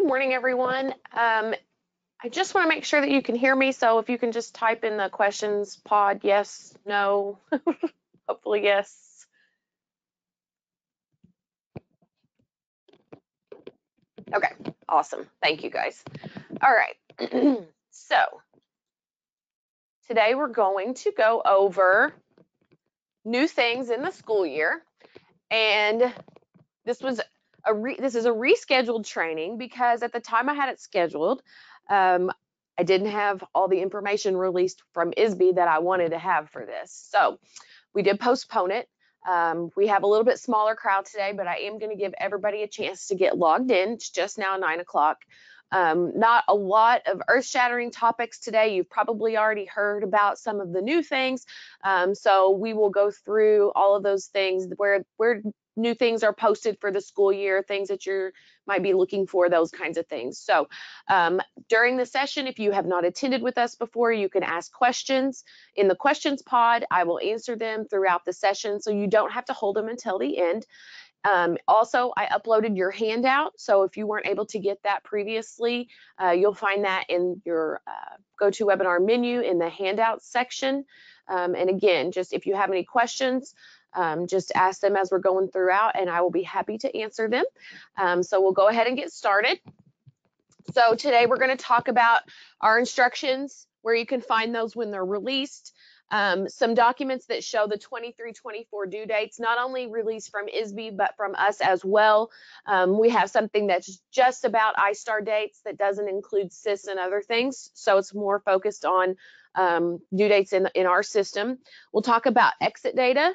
Good morning, everyone. Um, I just want to make sure that you can hear me. So if you can just type in the questions pod, yes, no, hopefully yes. Okay, awesome. Thank you guys. All right. so today we're going to go over new things in the school year. And this was a re, this is a rescheduled training because at the time I had it scheduled, um, I didn't have all the information released from ISBE that I wanted to have for this. So we did postpone it. Um, we have a little bit smaller crowd today, but I am going to give everybody a chance to get logged in. It's just now nine o'clock. Um, not a lot of earth shattering topics today. You've probably already heard about some of the new things. Um, so we will go through all of those things where, where new things are posted for the school year, things that you might be looking for, those kinds of things. So um, during the session, if you have not attended with us before, you can ask questions in the questions pod. I will answer them throughout the session, so you don't have to hold them until the end. Um, also, I uploaded your handout, so if you weren't able to get that previously, uh, you'll find that in your uh, GoToWebinar menu in the handout section. Um, and again, just if you have any questions, um, just ask them as we're going throughout and I will be happy to answer them. Um, so we'll go ahead and get started. So today we're going to talk about our instructions, where you can find those when they're released, um, some documents that show the 23-24 due dates, not only released from ISBE, but from us as well. Um, we have something that's just about iStar dates that doesn't include SIS and other things. So it's more focused on um, due dates in, in our system. We'll talk about exit data.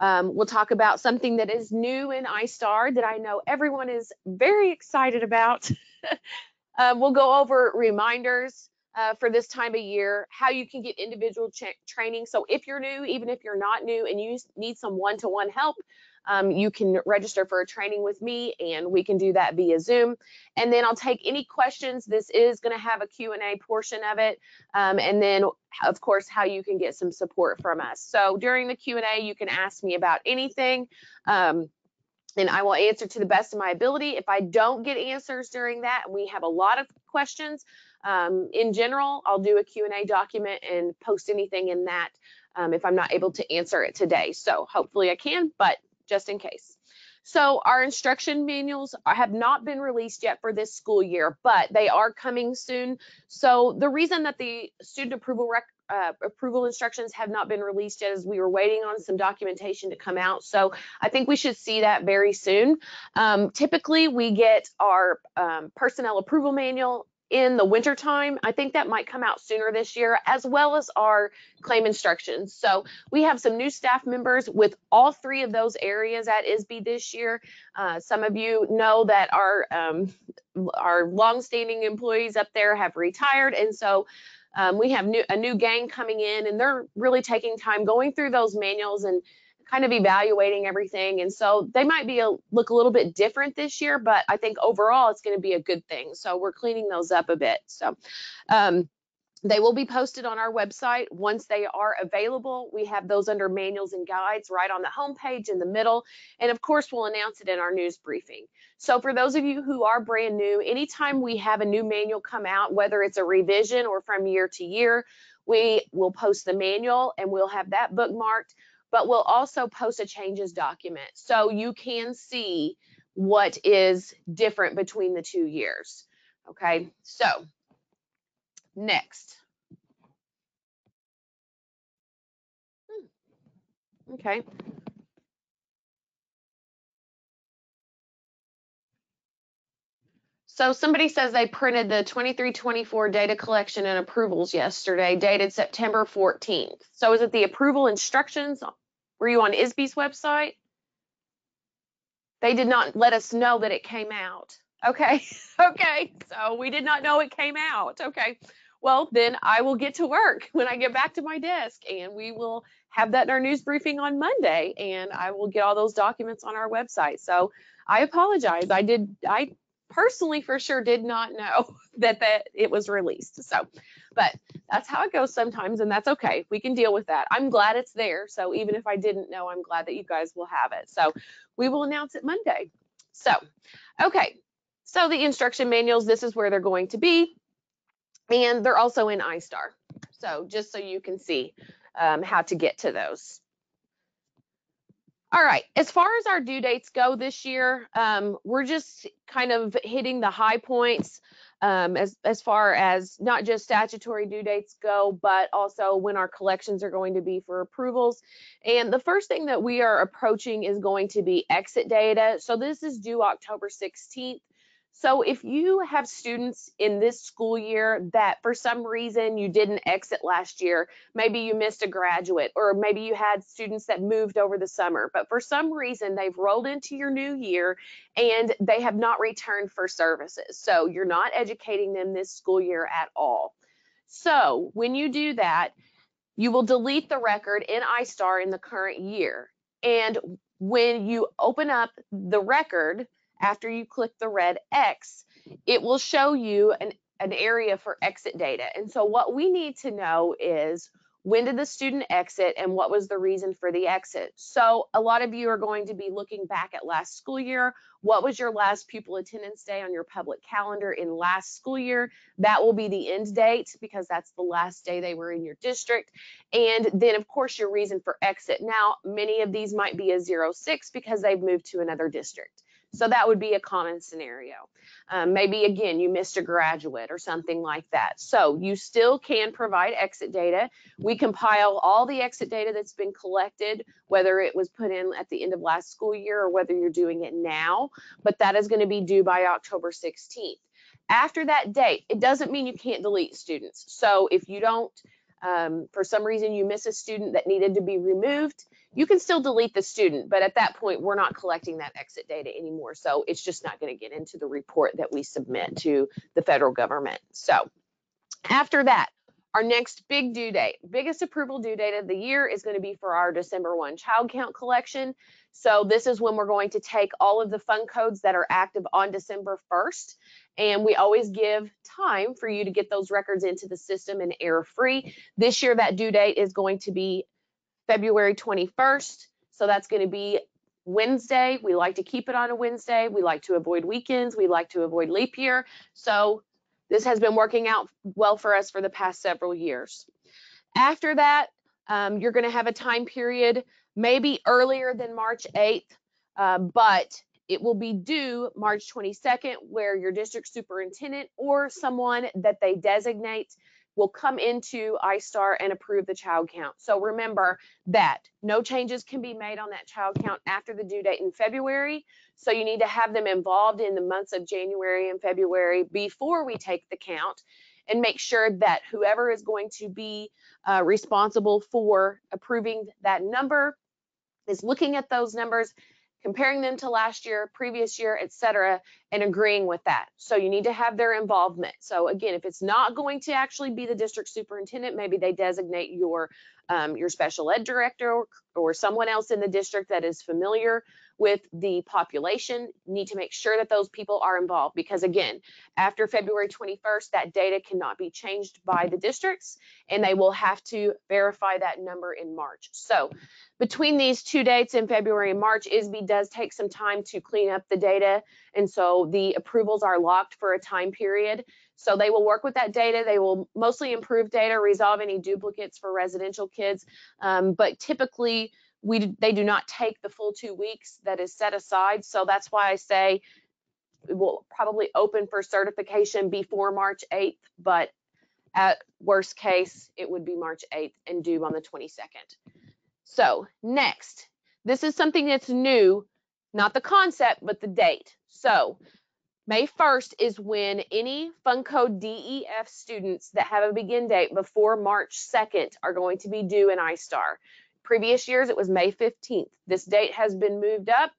Um, we'll talk about something that is new in iStar that I know everyone is very excited about. um, we'll go over reminders uh, for this time of year, how you can get individual training. So if you're new, even if you're not new and you need some one-to-one -one help, um, you can register for a training with me and we can do that via Zoom. And then I'll take any questions. This is going to have a Q&A portion of it. Um, and then, of course, how you can get some support from us. So during the Q&A, you can ask me about anything. Um, and I will answer to the best of my ability. If I don't get answers during that, we have a lot of questions. Um, in general, I'll do a Q&A document and post anything in that um, if I'm not able to answer it today. So hopefully I can, but just in case. So our instruction manuals have not been released yet for this school year, but they are coming soon. So the reason that the student approval uh, approval instructions have not been released yet is we were waiting on some documentation to come out. So I think we should see that very soon. Um, typically, we get our um, personnel approval manual in the wintertime. I think that might come out sooner this year, as well as our claim instructions. So we have some new staff members with all three of those areas at ISBE this year. Uh, some of you know that our um, our longstanding employees up there have retired, and so um, we have new, a new gang coming in, and they're really taking time going through those manuals and kind of evaluating everything. And so they might be a look a little bit different this year, but I think overall it's going to be a good thing. So we're cleaning those up a bit. So um, they will be posted on our website once they are available. We have those under manuals and guides right on the homepage in the middle. And of course, we'll announce it in our news briefing. So for those of you who are brand new, anytime we have a new manual come out, whether it's a revision or from year to year, we will post the manual and we'll have that bookmarked but we'll also post a changes document so you can see what is different between the two years. Okay, so next. Hmm. Okay. So somebody says they printed the 2324 data collection and approvals yesterday, dated September 14th. So is it the approval instructions? Were you on ISBE's website? They did not let us know that it came out. Okay, okay, so we did not know it came out. Okay, well, then I will get to work when I get back to my desk and we will have that in our news briefing on Monday and I will get all those documents on our website. So I apologize. I did, I personally for sure did not know that that it was released. So, but that's how it goes sometimes and that's okay. We can deal with that. I'm glad it's there. So even if I didn't know, I'm glad that you guys will have it. So we will announce it Monday. So, okay. So the instruction manuals, this is where they're going to be. And they're also in iStar. So just so you can see um, how to get to those. All right, as far as our due dates go this year, um, we're just kind of hitting the high points um, as, as far as not just statutory due dates go, but also when our collections are going to be for approvals. And the first thing that we are approaching is going to be exit data. So this is due October 16th. So if you have students in this school year that for some reason you didn't exit last year, maybe you missed a graduate, or maybe you had students that moved over the summer, but for some reason they've rolled into your new year and they have not returned for services. So you're not educating them this school year at all. So when you do that, you will delete the record in iStar in the current year. And when you open up the record, after you click the red X, it will show you an, an area for exit data. And so what we need to know is when did the student exit and what was the reason for the exit? So a lot of you are going to be looking back at last school year. What was your last pupil attendance day on your public calendar in last school year? That will be the end date because that's the last day they were in your district. And then of course your reason for exit. Now, many of these might be a zero six because they've moved to another district. So that would be a common scenario. Um, maybe again, you missed a graduate or something like that. So you still can provide exit data. We compile all the exit data that's been collected, whether it was put in at the end of last school year or whether you're doing it now, but that is going to be due by October 16th. After that date, it doesn't mean you can't delete students. So if you don't, um, for some reason you miss a student that needed to be removed, you can still delete the student, but at that point, we're not collecting that exit data anymore. So it's just not going to get into the report that we submit to the federal government. So after that, our next big due date, biggest approval due date of the year is going to be for our December 1 child count collection. So this is when we're going to take all of the fund codes that are active on December 1st. And we always give time for you to get those records into the system and error free. This year, that due date is going to be February 21st. So that's going to be Wednesday. We like to keep it on a Wednesday. We like to avoid weekends. We like to avoid leap year. So this has been working out well for us for the past several years. After that, um, you're going to have a time period maybe earlier than March 8th, uh, but it will be due March 22nd, where your district superintendent or someone that they designate will come into iStar and approve the child count. So remember that no changes can be made on that child count after the due date in February. So you need to have them involved in the months of January and February before we take the count and make sure that whoever is going to be uh, responsible for approving that number is looking at those numbers comparing them to last year, previous year, et cetera, and agreeing with that. So you need to have their involvement. So again, if it's not going to actually be the district superintendent, maybe they designate your um, your special ed director or, or someone else in the district that is familiar with the population need to make sure that those people are involved because again after February 21st that data cannot be changed by the districts and they will have to verify that number in March so between these two dates in February and March ISBE does take some time to clean up the data and so the approvals are locked for a time period so they will work with that data. They will mostly improve data, resolve any duplicates for residential kids. Um, but typically, we they do not take the full two weeks that is set aside. So that's why I say it will probably open for certification before March 8th, but at worst case, it would be March 8th and due on the 22nd. So next, this is something that's new, not the concept, but the date. So May 1st is when any Fund Code DEF students that have a begin date before March 2nd are going to be due in iStar. Previous years, it was May 15th. This date has been moved up.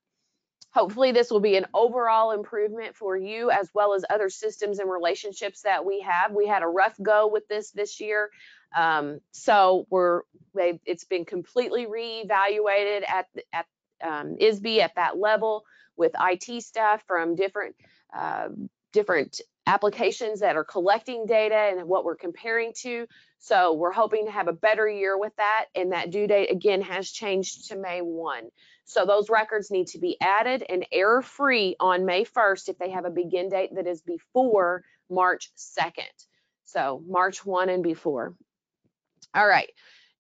Hopefully, this will be an overall improvement for you as well as other systems and relationships that we have. We had a rough go with this this year. Um, so we're it's been completely reevaluated at at um, ISBE at that level with IT staff from different uh, different applications that are collecting data and what we're comparing to. So we're hoping to have a better year with that. And that due date again has changed to May 1. So those records need to be added and error free on May 1st if they have a begin date that is before March 2nd. So March 1 and before. All right.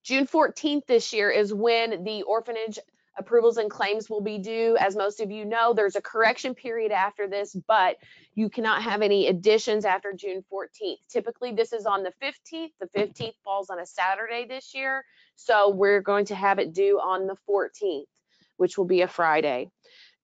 June 14th this year is when the orphanage approvals and claims will be due. As most of you know, there's a correction period after this, but you cannot have any additions after June 14th. Typically, this is on the 15th. The 15th falls on a Saturday this year, so we're going to have it due on the 14th, which will be a Friday.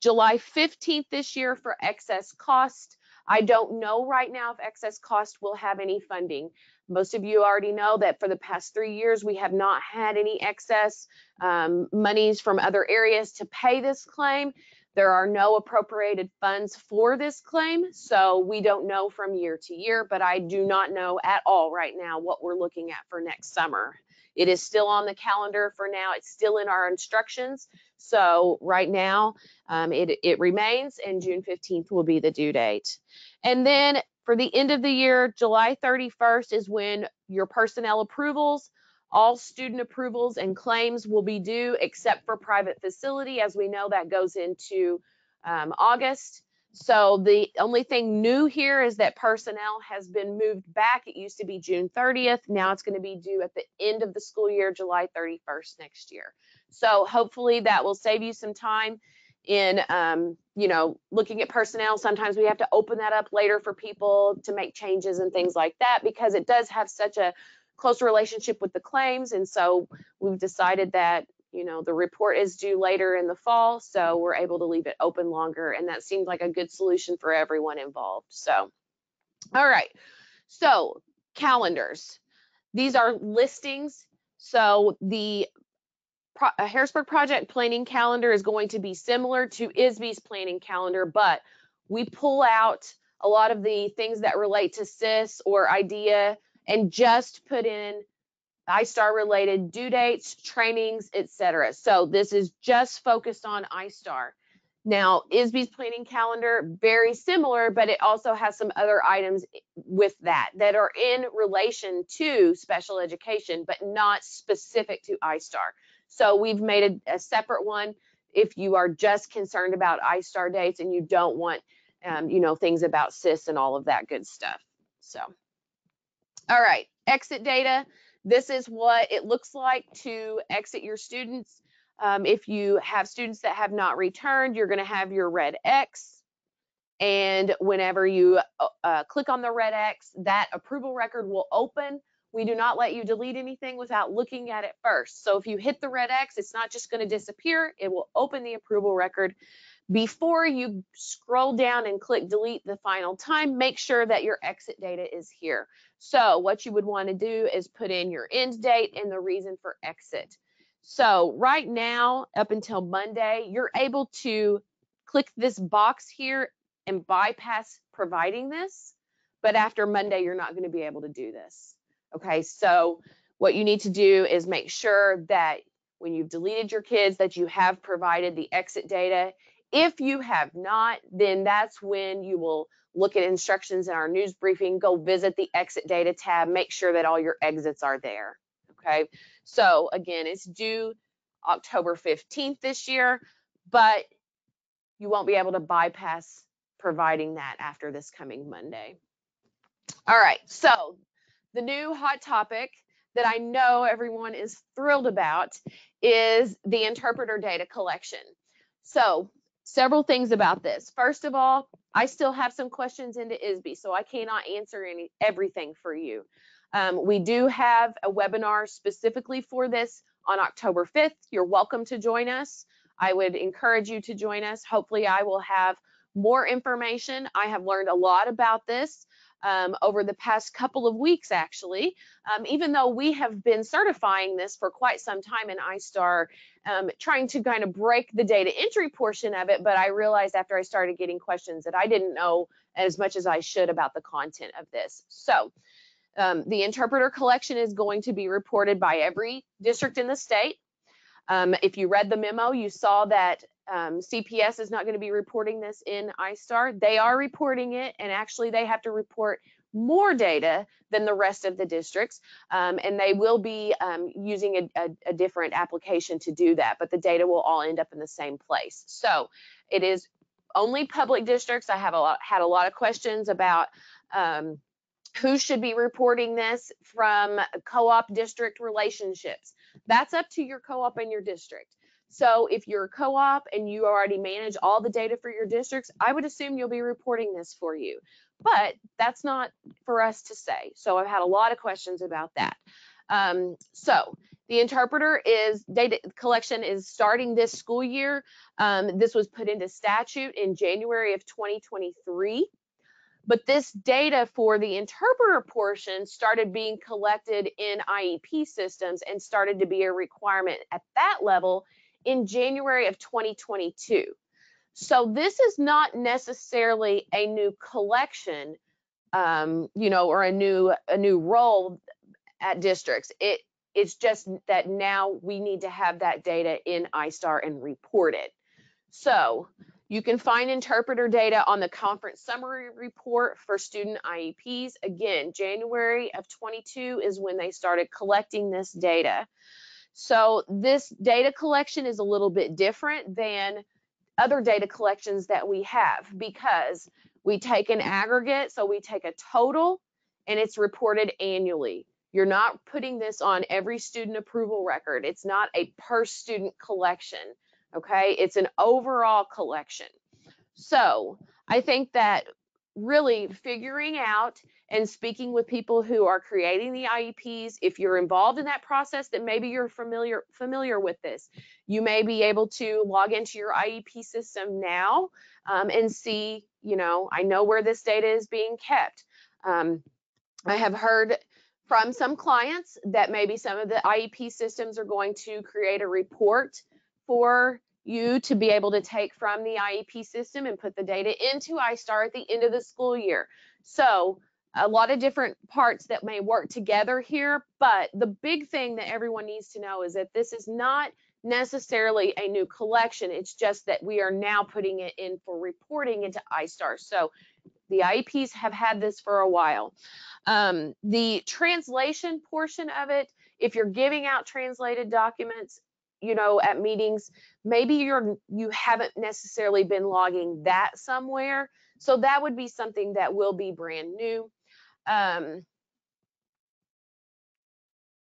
July 15th this year for excess cost. I don't know right now if excess cost will have any funding. Most of you already know that for the past three years, we have not had any excess um, monies from other areas to pay this claim. There are no appropriated funds for this claim, so we don't know from year to year, but I do not know at all right now what we're looking at for next summer. It is still on the calendar for now. It's still in our instructions. So right now, um, it, it remains and June 15th will be the due date. And then for the end of the year, July 31st is when your personnel approvals, all student approvals and claims will be due except for private facility. As we know, that goes into um, August. So the only thing new here is that personnel has been moved back. It used to be June 30th. Now it's going to be due at the end of the school year, July 31st next year. So hopefully that will save you some time in, um, you know, looking at personnel. Sometimes we have to open that up later for people to make changes and things like that because it does have such a close relationship with the claims. And so we've decided that you know, the report is due later in the fall, so we're able to leave it open longer, and that seemed like a good solution for everyone involved. So, all right, so calendars. These are listings. So the Pro Harrisburg Project planning calendar is going to be similar to ISBE's planning calendar, but we pull out a lot of the things that relate to SIS or IDEA and just put in iStar related due dates, trainings, etc. So this is just focused on iStar. Now, ISBE's planning calendar, very similar, but it also has some other items with that that are in relation to special education, but not specific to iStar. So we've made a, a separate one if you are just concerned about iStar dates and you don't want, um, you know, things about SIS and all of that good stuff. So, all right, exit data. This is what it looks like to exit your students. Um, if you have students that have not returned, you're going to have your red X. And whenever you uh, click on the red X, that approval record will open. We do not let you delete anything without looking at it first. So if you hit the red X, it's not just going to disappear. It will open the approval record. Before you scroll down and click delete the final time, make sure that your exit data is here. So what you would want to do is put in your end date and the reason for exit. So right now, up until Monday, you're able to click this box here and bypass providing this. But after Monday, you're not going to be able to do this. Okay, so what you need to do is make sure that when you've deleted your kids that you have provided the exit data if you have not, then that's when you will look at instructions in our news briefing, go visit the exit data tab, make sure that all your exits are there. Okay, so again, it's due October 15th this year, but you won't be able to bypass providing that after this coming Monday. All right, so the new hot topic that I know everyone is thrilled about is the interpreter data collection. So several things about this. First of all, I still have some questions into ISBE, so I cannot answer any everything for you. Um, we do have a webinar specifically for this on October 5th. You're welcome to join us. I would encourage you to join us. Hopefully I will have more information. I have learned a lot about this um, over the past couple of weeks, actually. Um, even though we have been certifying this for quite some time in iStar, um, trying to kind of break the data entry portion of it, but I realized after I started getting questions that I didn't know as much as I should about the content of this. So um, the interpreter collection is going to be reported by every district in the state. Um, if you read the memo, you saw that um, CPS is not going to be reporting this in iStar. They are reporting it, and actually they have to report more data than the rest of the districts, um, and they will be um, using a, a, a, different application to do that, but the data will all end up in the same place. So it is only public districts. I have a lot, had a lot of questions about um, who should be reporting this from co-op district relationships. That's up to your co-op and your district. So if you're a co-op and you already manage all the data for your districts, I would assume you'll be reporting this for you. But that's not for us to say. So I've had a lot of questions about that. Um, so the interpreter is data collection is starting this school year. Um, this was put into statute in January of 2023. But this data for the interpreter portion started being collected in IEP systems and started to be a requirement at that level in January of 2022. So this is not necessarily a new collection, um, you know, or a new a new role at districts. It it's just that now we need to have that data in iStar and report it. So you can find interpreter data on the conference summary report for student IEPs. Again, January of 22 is when they started collecting this data. So this data collection is a little bit different than other data collections that we have because we take an aggregate, so we take a total and it's reported annually. You're not putting this on every student approval record. It's not a per student collection, okay? It's an overall collection. So I think that really figuring out and speaking with people who are creating the IEPs. If you're involved in that process, then maybe you're familiar familiar with this. You may be able to log into your IEP system now um, and see, you know, I know where this data is being kept. Um, I have heard from some clients that maybe some of the IEP systems are going to create a report for you to be able to take from the IEP system and put the data into iStar at the end of the school year. So a lot of different parts that may work together here, but the big thing that everyone needs to know is that this is not necessarily a new collection. It's just that we are now putting it in for reporting into iStar. So the IEPs have had this for a while. Um, the translation portion of it, if you're giving out translated documents, you know, at meetings, maybe you're you haven't necessarily been logging that somewhere. So that would be something that will be brand new. Um,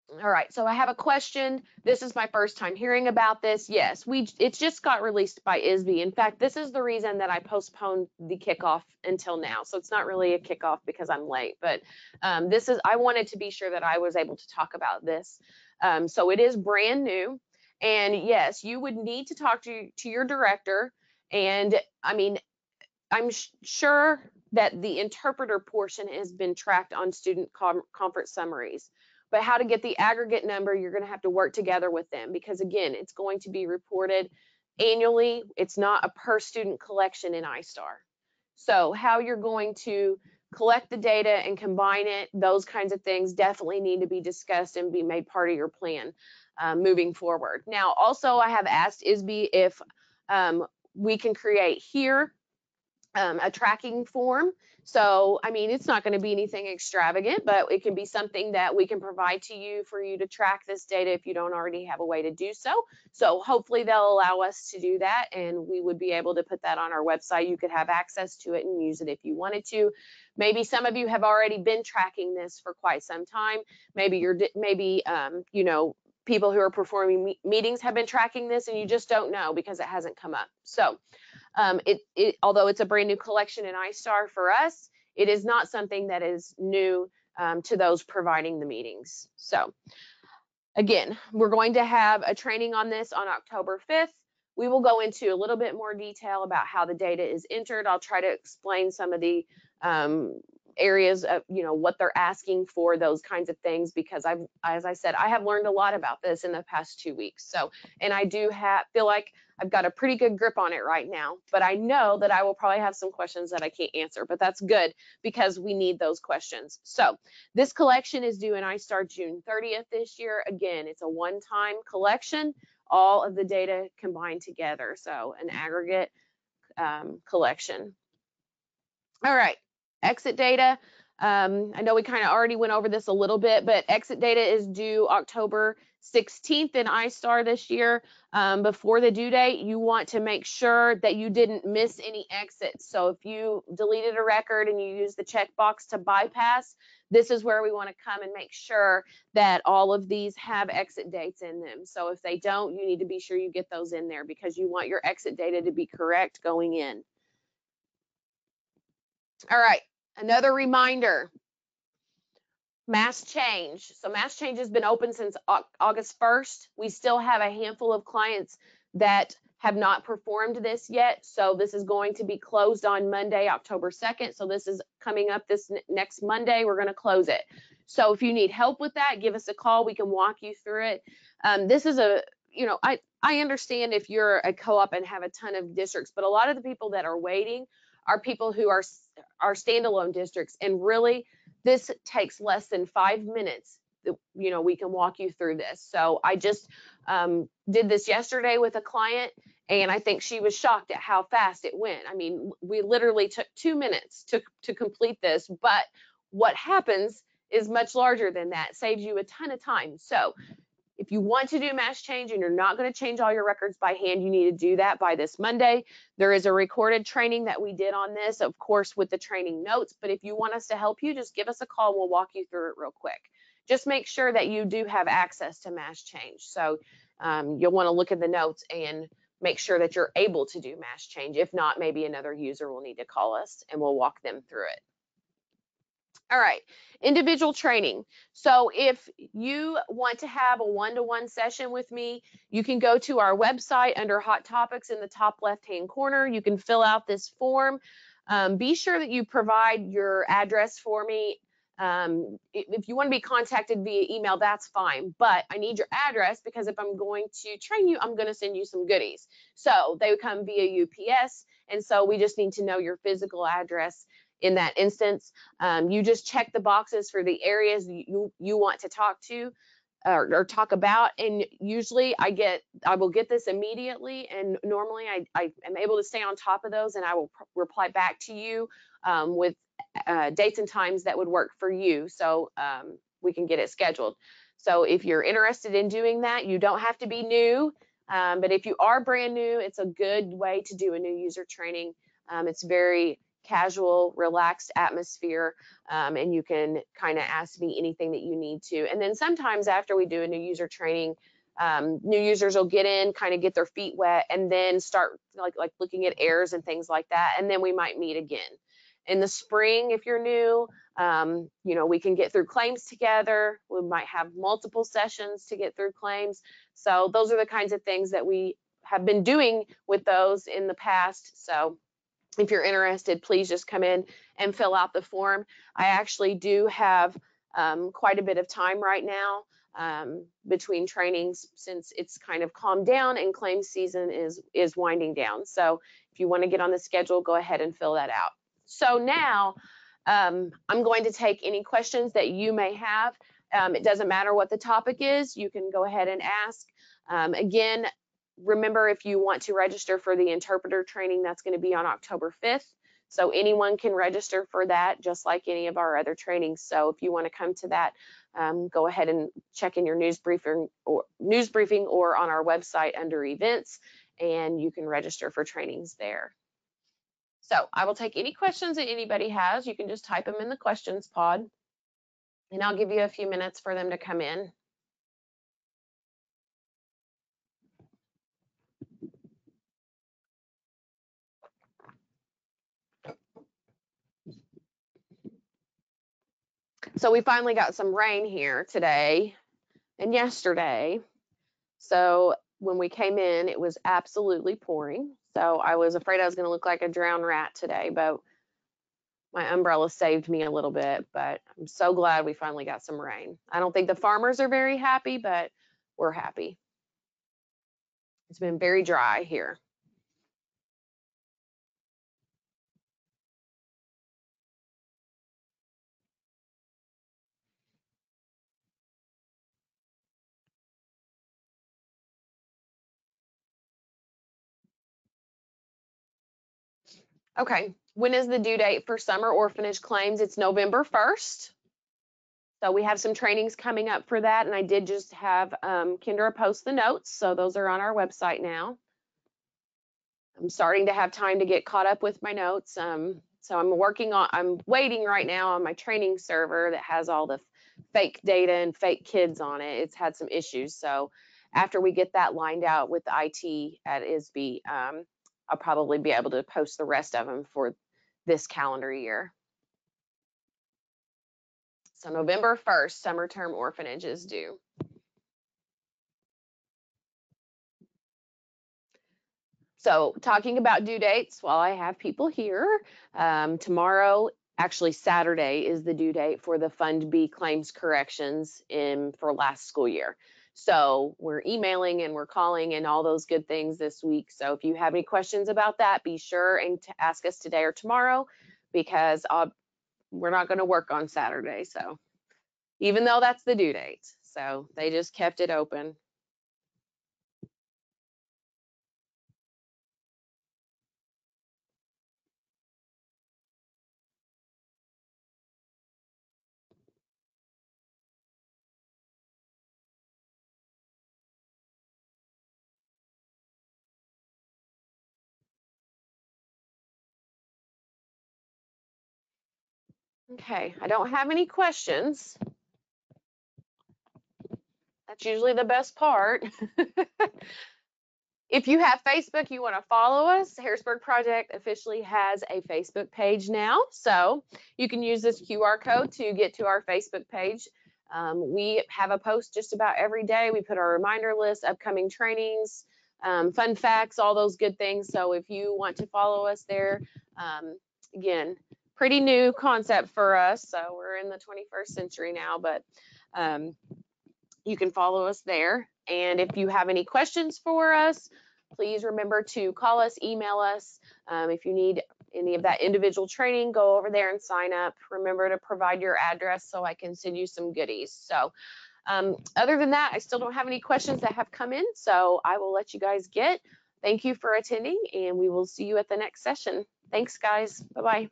all right, so I have a question. This is my first time hearing about this. Yes, we it just got released by ISBE In fact, this is the reason that I postponed the kickoff until now. So it's not really a kickoff because I'm late, but um, this is I wanted to be sure that I was able to talk about this. Um, so it is brand new, and yes, you would need to talk to to your director. And I mean, I'm sure that the interpreter portion has been tracked on student com conference summaries. But how to get the aggregate number, you're going to have to work together with them because again, it's going to be reported annually. It's not a per student collection in iStar. So how you're going to collect the data and combine it, those kinds of things definitely need to be discussed and be made part of your plan uh, moving forward. Now, also I have asked ISBE if um, we can create here um, a tracking form. So, I mean, it's not going to be anything extravagant, but it can be something that we can provide to you for you to track this data if you don't already have a way to do so. So hopefully they'll allow us to do that and we would be able to put that on our website. You could have access to it and use it if you wanted to. Maybe some of you have already been tracking this for quite some time. Maybe you're, maybe, um, you know, people who are performing me meetings have been tracking this and you just don't know because it hasn't come up. So um, it, it, although it's a brand new collection in iStar for us, it is not something that is new um, to those providing the meetings. So again, we're going to have a training on this on October 5th. We will go into a little bit more detail about how the data is entered. I'll try to explain some of the um, areas of you know what they're asking for those kinds of things because I've as I said I have learned a lot about this in the past two weeks so and I do have feel like I've got a pretty good grip on it right now but I know that I will probably have some questions that I can't answer but that's good because we need those questions so this collection is due in iStar June 30th this year again it's a one-time collection all of the data combined together. So an aggregate um, collection. All right, exit data. Um, I know we kind of already went over this a little bit, but exit data is due October 16th in iStar this year. Um, before the due date, you want to make sure that you didn't miss any exits. So if you deleted a record and you use the checkbox to bypass, this is where we want to come and make sure that all of these have exit dates in them. So if they don't, you need to be sure you get those in there because you want your exit data to be correct going in. All right, another reminder, Mass Change. So Mass Change has been open since August 1st. We still have a handful of clients that have not performed this yet. So this is going to be closed on Monday, October 2nd. So this is coming up this next Monday. We're going to close it. So if you need help with that, give us a call. We can walk you through it. Um, this is a, you know, I, I understand if you're a co-op and have a ton of districts, but a lot of the people that are waiting are people who are, are standalone districts. And really, this takes less than five minutes you know we can walk you through this. So i just um, did this yesterday with a client and i think she was shocked at how fast it went. I mean we literally took two minutes to, to complete this but what happens is much larger than that saves you a ton of time. So if you want to do mass change and you're not going to change all your records by hand, you need to do that by this Monday. There is a recorded training that we did on this, of course, with the training notes. But if you want us to help you, just give us a call. We'll walk you through it real quick just make sure that you do have access to mass change. So um, you'll want to look at the notes and make sure that you're able to do mass change. If not, maybe another user will need to call us and we'll walk them through it. All right, individual training. So if you want to have a one-to-one -one session with me, you can go to our website under hot topics in the top left-hand corner. You can fill out this form. Um, be sure that you provide your address for me um, if you want to be contacted via email, that's fine. But I need your address because if I'm going to train you, I'm going to send you some goodies. So they would come via UPS. And so we just need to know your physical address in that instance. Um, you just check the boxes for the areas you, you want to talk to. Or, or, talk about and usually I get I will get this immediately and normally I, I am able to stay on top of those and I will reply back to you um, with uh, dates and times that would work for you so um, we can get it scheduled. So if you're interested in doing that, you don't have to be new, um, but if you are brand new, it's a good way to do a new user training. Um, it's very casual, relaxed atmosphere, um, and you can kind of ask me anything that you need to. And then sometimes after we do a new user training, um, new users will get in, kind of get their feet wet, and then start like like looking at errors and things like that. And then we might meet again in the spring if you're new um, you know we can get through claims together we might have multiple sessions to get through claims so those are the kinds of things that we have been doing with those in the past so if you're interested please just come in and fill out the form i actually do have um, quite a bit of time right now um, between trainings since it's kind of calmed down and claim season is is winding down so if you want to get on the schedule go ahead and fill that out so now um, I'm going to take any questions that you may have. Um, it doesn't matter what the topic is, you can go ahead and ask. Um, again, remember if you want to register for the interpreter training, that's going to be on October 5th. So anyone can register for that, just like any of our other trainings. So if you want to come to that, um, go ahead and check in your news briefing or news briefing or on our website under events, and you can register for trainings there. So I will take any questions that anybody has. You can just type them in the questions pod and I'll give you a few minutes for them to come in. So we finally got some rain here today and yesterday. So when we came in, it was absolutely pouring. So I was afraid I was going to look like a drowned rat today, but my umbrella saved me a little bit. But I'm so glad we finally got some rain. I don't think the farmers are very happy, but we're happy. It's been very dry here. Okay, when is the due date for summer orphanage claims? It's November first. So we have some trainings coming up for that, and I did just have um, Kendra post the notes, so those are on our website now. I'm starting to have time to get caught up with my notes. Um, so I'm working on, I'm waiting right now on my training server that has all the fake data and fake kids on it. It's had some issues. So after we get that lined out with IT at ISBE, um, I'll probably be able to post the rest of them for this calendar year. So November 1st, summer term orphanage is due. So talking about due dates, while I have people here, um, tomorrow, actually Saturday is the due date for the Fund B claims corrections in for last school year. So we're emailing and we're calling and all those good things this week. So if you have any questions about that, be sure and to ask us today or tomorrow because I'll, we're not going to work on Saturday. So even though that's the due date. So they just kept it open. Okay, I don't have any questions. That's usually the best part. if you have Facebook, you want to follow us. Harrisburg Project officially has a Facebook page now. So you can use this QR code to get to our Facebook page. Um, we have a post just about every day. We put our reminder list, upcoming trainings, um, fun facts, all those good things. So if you want to follow us there, um, again, pretty new concept for us. So we're in the 21st century now, but um, you can follow us there. And if you have any questions for us, please remember to call us, email us. Um, if you need any of that individual training, go over there and sign up. Remember to provide your address so I can send you some goodies. So um, other than that, I still don't have any questions that have come in, so I will let you guys get. Thank you for attending, and we will see you at the next session. Thanks, guys. Bye-bye.